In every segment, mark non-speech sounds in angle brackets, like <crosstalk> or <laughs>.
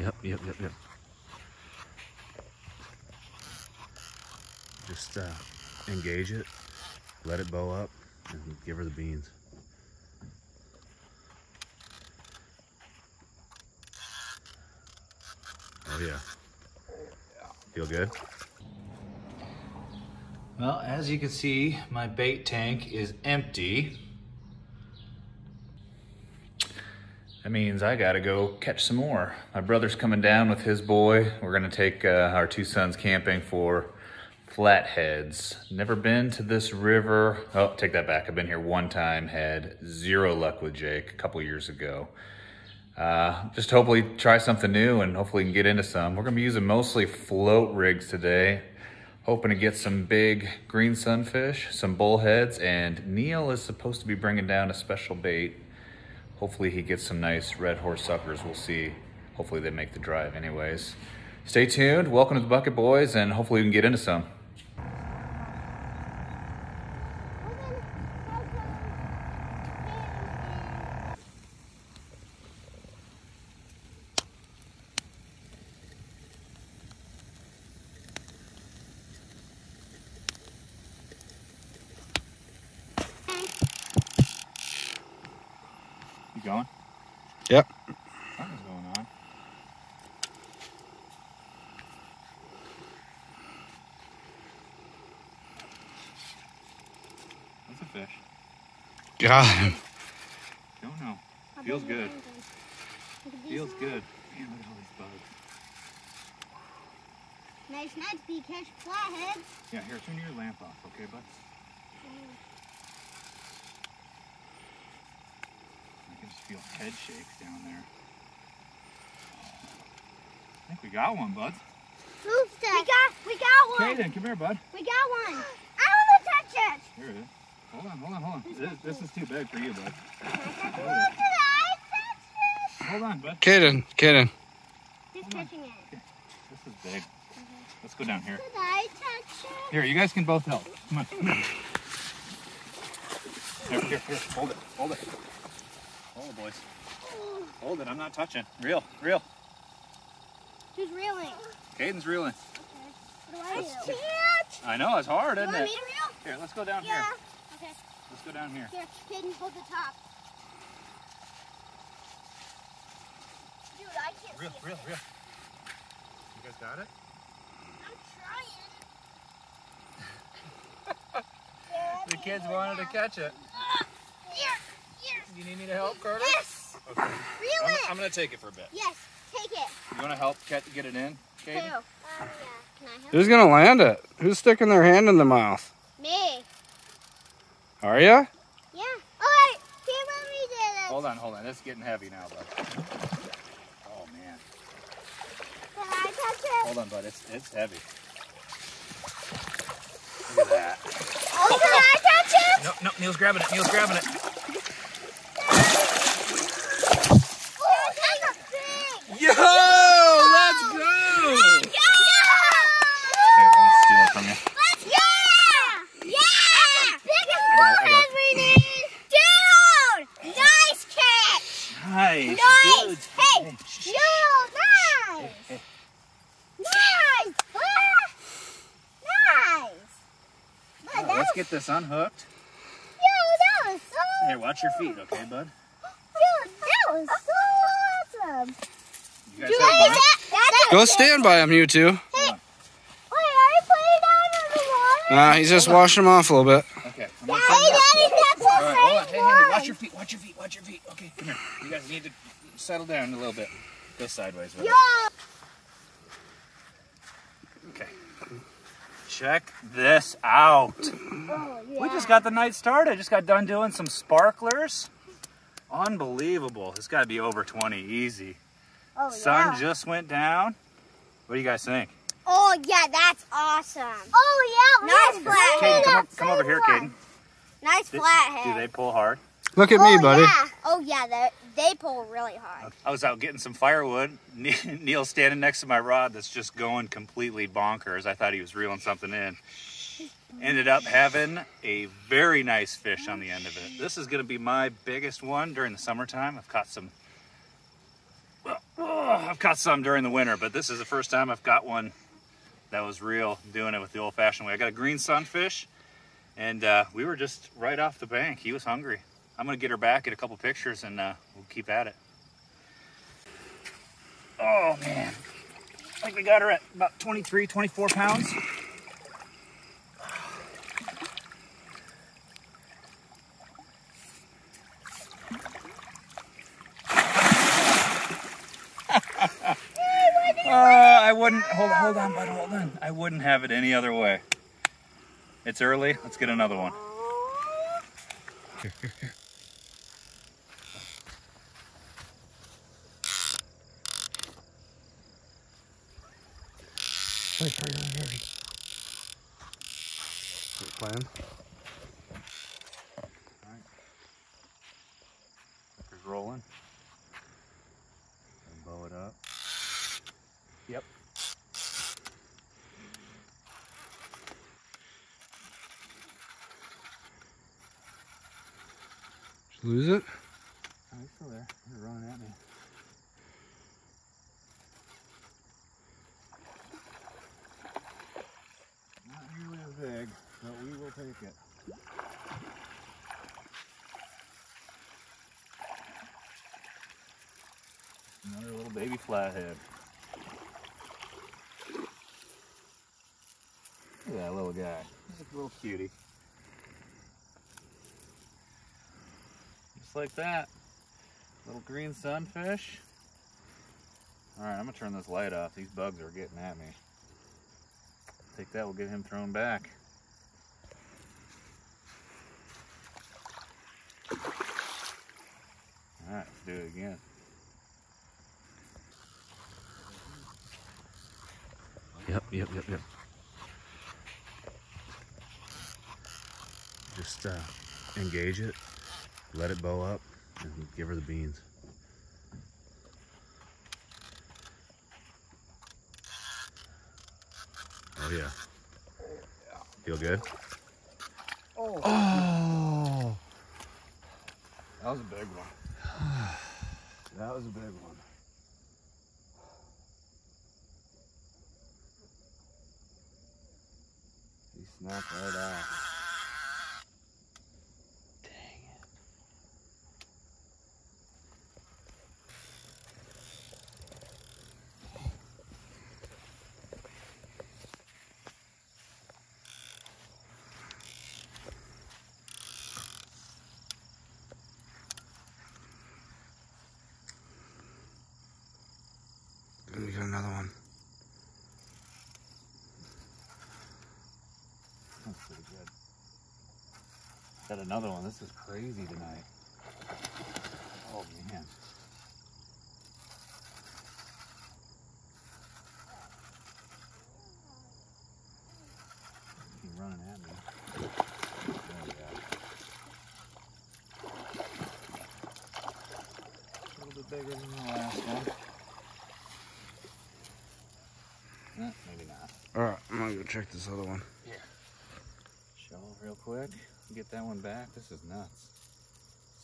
Yep, yep, yep, yep. Just uh, engage it, let it bow up, and give her the beans. Oh yeah. Feel good? Well, as you can see, my bait tank is empty. That means I gotta go catch some more. My brother's coming down with his boy. We're gonna take uh, our two sons camping for flatheads. Never been to this river. Oh, take that back. I've been here one time, had zero luck with Jake a couple years ago. Uh, just hopefully try something new and hopefully can get into some. We're gonna be using mostly float rigs today. Hoping to get some big green sunfish, some bullheads, and Neil is supposed to be bringing down a special bait. Hopefully he gets some nice red horse suckers. We'll see. Hopefully they make the drive anyways. Stay tuned. Welcome to the Bucket Boys, and hopefully we can get into some. You going? Yep. Something's going on. That's a fish. Got him. Don't know. Feels good. Feels good. Man, look at all these bugs. Nice night, be catch flathead. Yeah, here, turn your lamp off, okay, bud? I can just feel head shakes down there. I think we got one, bud. Move that. We got, we got one. Okay, then, come here, bud. We got one. <gasps> I want to touch it. Here it is. Hold on, hold on, hold on. This, this is too big for you, bud. Can I touch it? Hold on, bud. Kaden, Kaden. Just touching it. This is big. Let's go down here. Can I touch it? Here, you guys can both help. Come on. Here, here, here. Hold it. Hold it. Hold it, boys. Hold it. I'm not touching. Real, real. Who's reeling? Caden's reeling. Okay. What do I Let's- do? Can't. I know, it's hard, You isn't want it? me to reel? Here, let's go down Yeah. here. Okay. Let's go down here. Here, Caden, hold the top. Dude, I can't Real, see it. real, real. You guys got it? I'm trying. <laughs> The kids wanted to catch it. Here, here. You need me to help, Carter? Yes. Okay. Reel I'm, it. I'm gonna take it for a bit. Yes, take it. You wanna help catch, get it in, Who? Caden? Um, yeah. Can I help? Who's gonna land it? Who's sticking their hand in the mouth? Me. Are ya? Yeah. Oh, wait. Can't let me do this. Hold on, hold on. It's getting heavy now, bud. Oh man. Can I touch it? Hold on, bud. It's it's heavy. Look at that. Oh, can I touch it? No, no, Neil's grabbing it. Neil's grabbing it. Oh, that's big. Yo, let's go! Here, I'm gonna steal it from you. Let's go! Yeah! Biggest I got it, I got one we need! Dude! Nice catch! Nice. Nice! Good. Hey! Dude, nice! Nice! Ah! Nice! Oh, let's was, get this unhooked. dude, that was so... Here, watch your feet, okay, bud? Dude, that was so awesome! You guys Dude, have fun? that, Go stand by him, you two. Hold on. Wait, are you putting down in the water? Uh, he's just washing them off a little bit. Okay. Hey. Daddy, that's the All right, hold on. Hey, hey, watch your feet. Watch your feet. Watch your feet. Okay, come here. You guys need to settle down a little bit. Go sideways with it. Okay. Check this out. Oh, yeah. We just got the night started. Just got done doing some sparklers. Unbelievable. It's got to be over 20 easy. oh, Sun yeah. just went down. What do you guys think? Oh, yeah, that's awesome. Oh, yeah. Nice flathead. Come, o- come over here, Caden. Nice Do, flathead. do they pull hard? Look at oh, me, buddy. Yeah. Oh, yeah, they, they pull really hard. I was out getting some firewood. <laughs> Ne- Neil's standing next to my rod that's just going completely bonkers. I thought he was reeling something in. Ended up having a very nice fish on the end of it. This is going to be my biggest one during the summertime. I've caught some, well, <sighs> Oh, I've caught some during the winter, but this is the first time I've got one that was real, doing it with the old fashioned way. I got a green sunfish and uh, we were just right off the bank. He was hungry. I'm gonna get her back, get a couple pictures and uh, we'll keep at it. Oh man, I think we got her at about 23, 24 pounds. <laughs> Uh, I wouldn't hold hold on, bud, hold on. I wouldn't have it any other way. It's early. Let's get another one. Plan. Sucker's rolling. And bow it up. Yep. Did you lose it? Oh, he's still there. You're running at me. Not nearly as big, but we will take it. Another little baby flathead. Look at that little guy. He's a little cutie. Like that. Little green sunfish. Alright, I'm gonna turn this light off. These bugs are getting at me. Take that, we'll get him thrown back. Alright, let's do it again. Yep, yep, yep, yep. Just uh, engage it, let it bow up, and give her the beans. Oh yeah. Feel good? Oh. That was a big one. That was a big one. He snapped right out. We got another one. That's pretty good. Got another one. This is crazy tonight. Oh man. Keep running at me. There we go. A little bit bigger than the last one. Eh, maybe not. Alright, I'm gonna go check this other one. Yeah. Show real quick. Get that one back. This is nuts.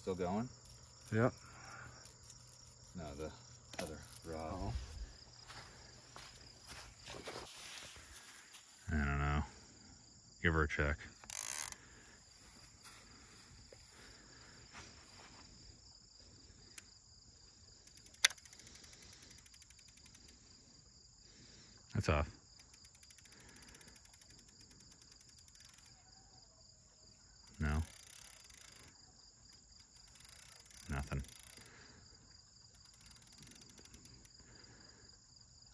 Still going? Yep. No, the other rod. Oh. Uh-huh. I don't know. Give her a check. That's off. No. Nothing.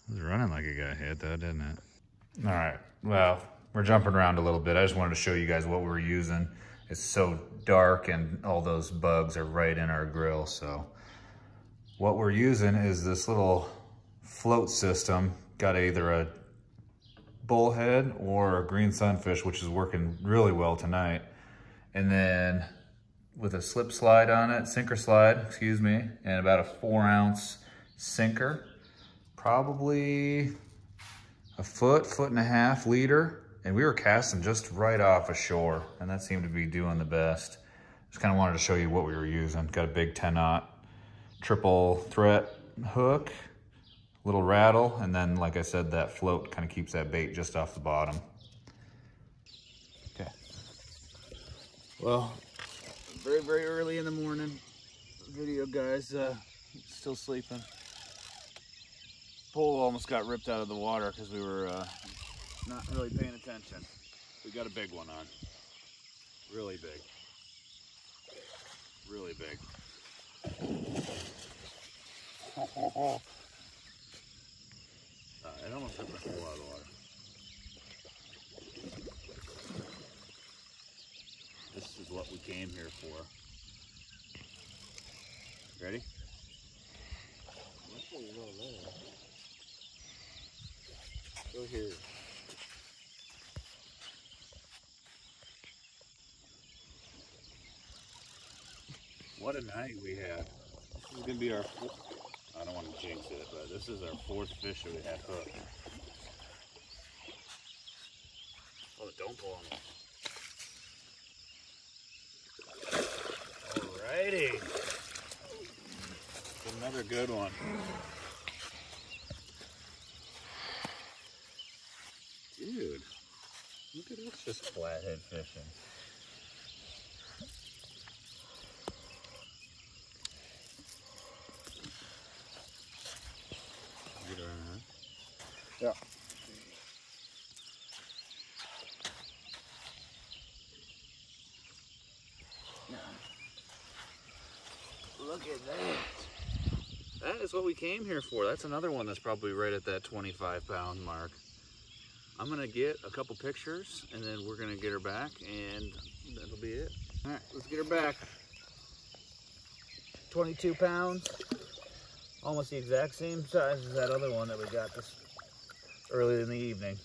It was running like it got hit though, didn't it? All right, well, we're jumping around a little bit. I just wanted to show you guys what we were using. It's so dark and all those bugs are right in our grill, so. What we're using is this little float system. Got either a bullhead or a green sunfish, which is working really well tonight. And then with a slip slide on it, sinker slide, excuse me, and about a four ounce sinker, probably a foot, foot and a half leader. And we were casting just right off ashore and that seemed to be doing the best. Just kind of wanted to show you what we were using. Got a big 10 knot triple threat hook, little rattle, and then like I said, that float kind of keeps that bait just off the bottom. Okay. Well, very, very early in the morning. Video guys, uh, still sleeping. Pole almost got ripped out of the water because we were uh, not really paying attention. We got a big one on. Really big. Really big. Uh, it almost ripped the pole out of the water. This is what we came here for. Ready? Go here. What a night we had. This is gonna be our. I don't want to jinx it, but this is our fourth fish that we had hooked. Oh, don't pull on me. Alrighty. Another good one. Dude, look at us just flathead fishing. Get around, huh? Yeah. Look at that. That is what we came here for. That's another one that's probably right at that 25 pound mark. I'm gonna get a couple pictures and then we're gonna get her back and that'll be it. All right, let's get her back. 22 pounds. Almost the exact same size as that other one that we got this early in the evening.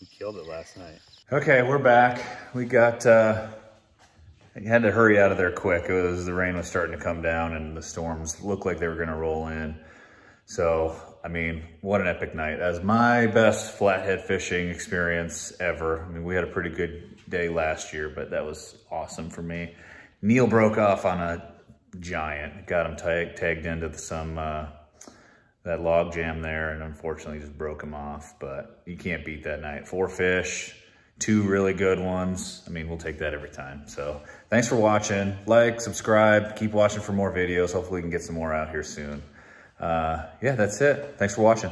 We killed it last night. Okay, we're back. We got, uh, I had to hurry out of there quick. It was, the rain was starting to come down and the storms looked like they were gonna roll in. So, I mean, what an epic night. As my best flathead fishing experience ever. I mean, we had a pretty good day last year, but that was awesome for me. Neil broke off on a giant. Got him tag, tagged into some, uh, that log jam there and unfortunately just broke him off, but you can't beat that night. Four fish, two really good ones. I mean, we'll take that every time. So thanks for watching. Like, subscribe, keep watching for more videos. Hopefully we can get some more out here soon. Uh, yeah, that's it. Thanks for watching.